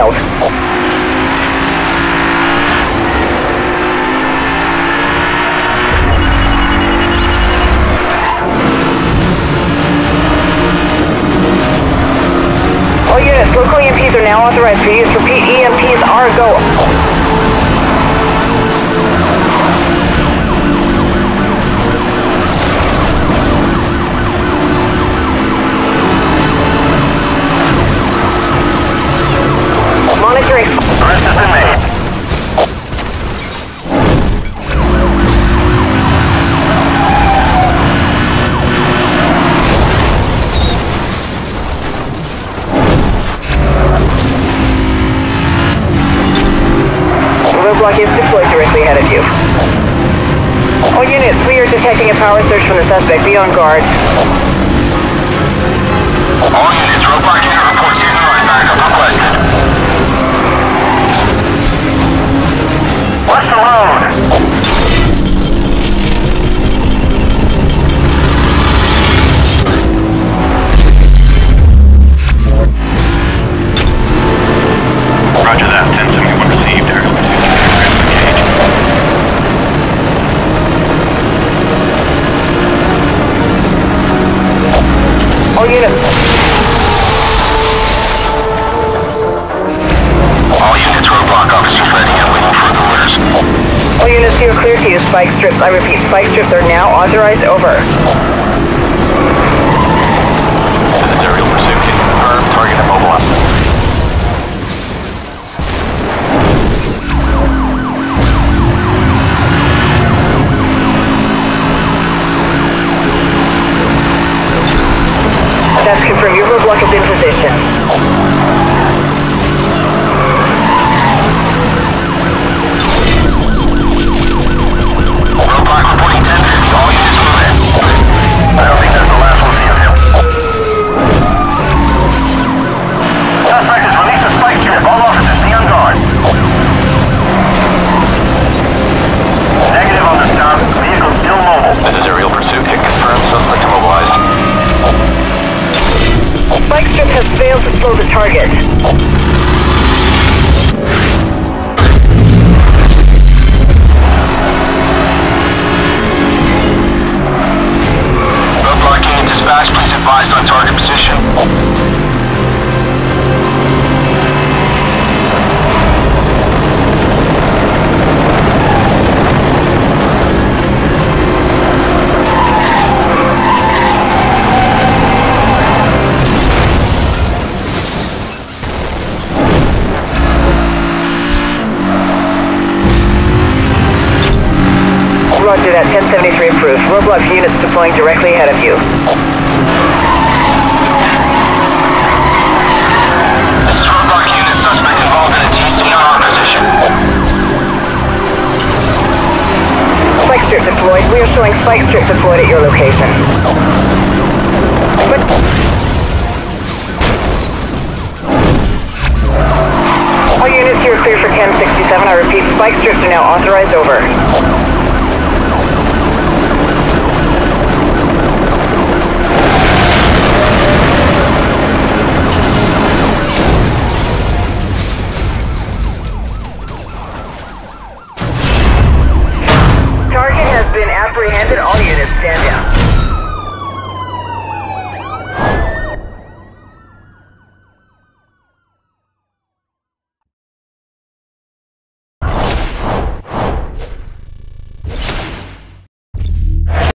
failed. All units, local EMPs are now authorized for use. Repeat, EMPs are go. Roadblock is deployed directly ahead of you. All units, we are detecting a power surge from the suspect. Be on guard. All units, roadblock unit reports using line backup requested. All units, All units, roadblock officers ready and waiting for the orders. all units, you are clear to use spike strips. I repeat, spike strips are now authorized. Over. Roger that. 1073 approved. Roadblock units deploying directly ahead of you. This is unit. Suspect involved in a TCR position. Spike strip deployed. We are showing spike strip deployed at your location. All units here are clear for 1067. I repeat, spike strips are now authorized over. Apprehended all units, stand down.